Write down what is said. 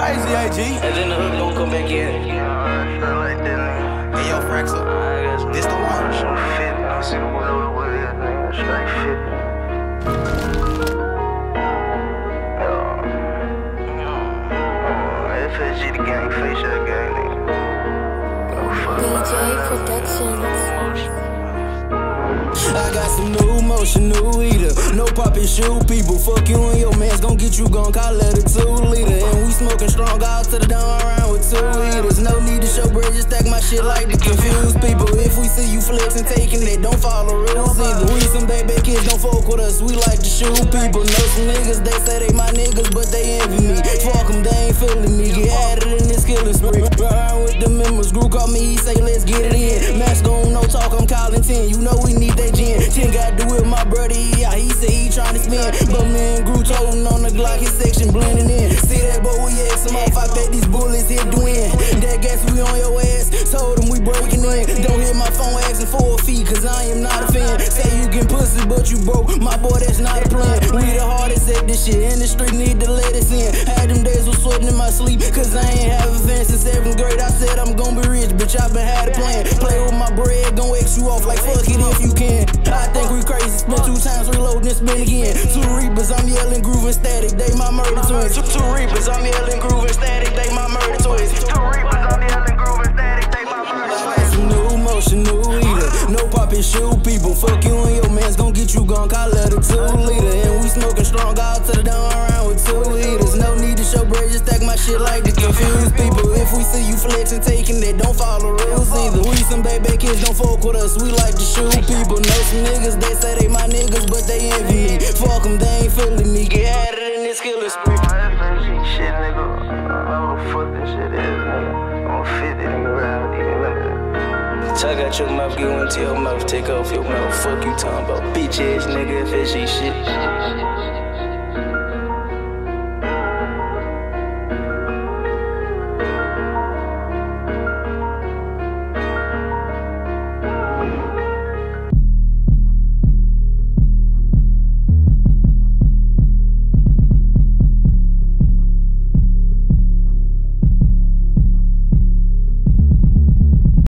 crazy, AG. And then the hook gon' come back in. Hey, yo, Fraxer. Uh, this the one. FSG the gang, face that gang, nigga. BJ Productions. I got some new motion, new eater. No poppin' shoe people. Fuck you and your mans, gon' get you gon' call it a two smoking strong out to the around with two. No need to show bread, stack my shit like to confuse people. If we see you flexing, taking it, don't follow rules either. We some baby kids, don't fuck with us. We like to shoot people. Know some niggas, they say they my niggas, but they envy me. Fuck them, they ain't feeling me. Get added in this killing spree. Ride with the members, group call me, he say let's get it in. Mask on, no talk, I'm calling 10. You know we need that gin. 10 got to do with my brother, yeah, he say he me and Groot toting on the Glock, his section blending in. See that boy, we ask him off, I bet these bullets hit wind. That gas, we on your ass, told him we breaking in. Don't hit my phone asking for a fee, cause I am not a fan. Say you get pussy, but you broke, my boy, that's not a plan. We the hardest at this shit, in the street need to let us in. Had them days was sweating in my sleep, cause I ain't have a fan since seventh it if you can. I think we crazy, spin two times, reload, then spin again. Two Reapers, I'm yelling, grooving static, they my murder twins. Two, two Reapers, I'm yelling, grooving static, they my murder twins. Two Reapers, I'm yelling, grooving static, they my murder twins. New motion, new eater. No poppin' shoe people. Fuck you and your mans, gon' get you gon' call it a two liter. And we smoking strong out to the down around with two heaters. No need to show bread, just stack my shit like to confuse people. If we see you flexing, taking it, don't follow rules either. We some baby kids, don't fuck with us. We like to shoot people. Know some niggas, they say they my niggas, but they envy me. Fuck them, they ain't feeling me. Get at it in this killer spree. FSG shit, nigga. I don't know what fuck this shit is, nigga. I'm 50, nigga, around with these niggas. Talk out your mouth, get one to your mouth, take off your mouth. Fuck you talking about bitch ass nigga, FSG shit.